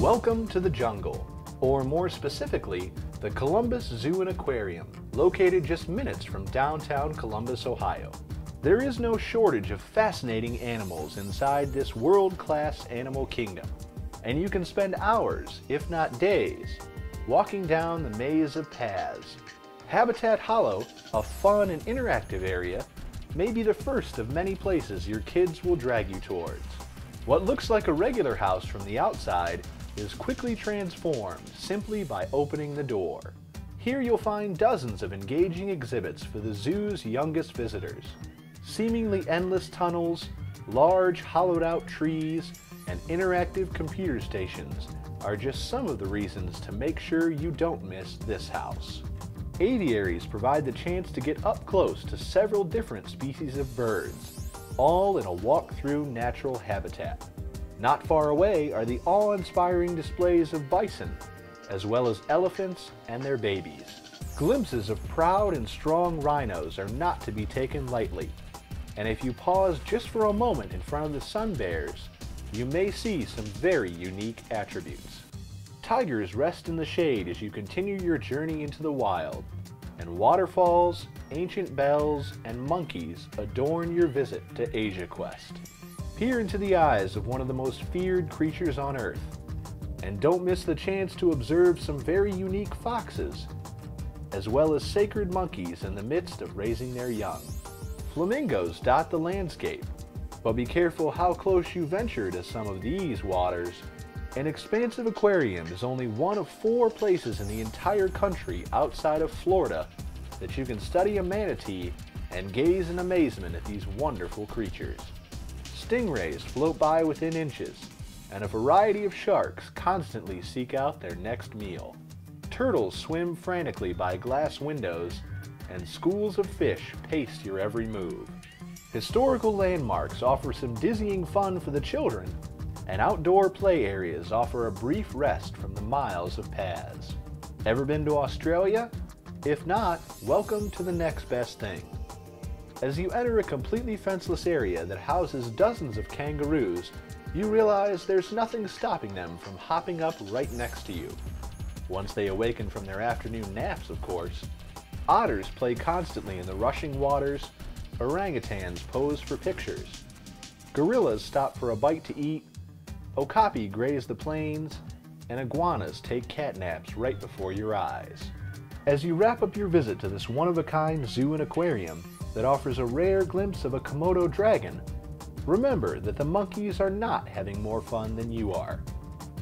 Welcome to the jungle, or more specifically, the Columbus Zoo and Aquarium, located just minutes from downtown Columbus, Ohio. There is no shortage of fascinating animals inside this world-class animal kingdom, and you can spend hours, if not days, walking down the maze of paths. Habitat Hollow, a fun and interactive area, may be the first of many places your kids will drag you towards. What looks like a regular house from the outside is quickly transformed simply by opening the door. Here you'll find dozens of engaging exhibits for the zoo's youngest visitors. Seemingly endless tunnels, large hollowed out trees, and interactive computer stations are just some of the reasons to make sure you don't miss this house. Aviaries provide the chance to get up close to several different species of birds, all in a walk-through natural habitat. Not far away are the awe-inspiring displays of bison, as well as elephants and their babies. Glimpses of proud and strong rhinos are not to be taken lightly, and if you pause just for a moment in front of the sun bears, you may see some very unique attributes. Tigers rest in the shade as you continue your journey into the wild, and waterfalls, ancient bells, and monkeys adorn your visit to Asia Quest. Peer into the eyes of one of the most feared creatures on Earth, and don't miss the chance to observe some very unique foxes, as well as sacred monkeys in the midst of raising their young. Flamingos dot the landscape, but be careful how close you venture to some of these waters. An expansive aquarium is only one of four places in the entire country outside of Florida that you can study a manatee and gaze in amazement at these wonderful creatures. Stingrays float by within inches, and a variety of sharks constantly seek out their next meal. Turtles swim frantically by glass windows, and schools of fish pace your every move. Historical landmarks offer some dizzying fun for the children, and outdoor play areas offer a brief rest from the miles of paths. Ever been to Australia? If not, welcome to the next best thing. As you enter a completely fenceless area that houses dozens of kangaroos, you realize there's nothing stopping them from hopping up right next to you. Once they awaken from their afternoon naps, of course. Otters play constantly in the rushing waters, orangutans pose for pictures, gorillas stop for a bite to eat, okapi graze the plains, and iguanas take cat naps right before your eyes. As you wrap up your visit to this one-of-a-kind zoo and aquarium that offers a rare glimpse of a Komodo dragon, remember that the monkeys are not having more fun than you are.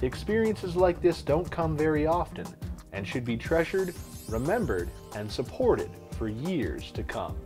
Experiences like this don't come very often and should be treasured, remembered, and supported for years to come.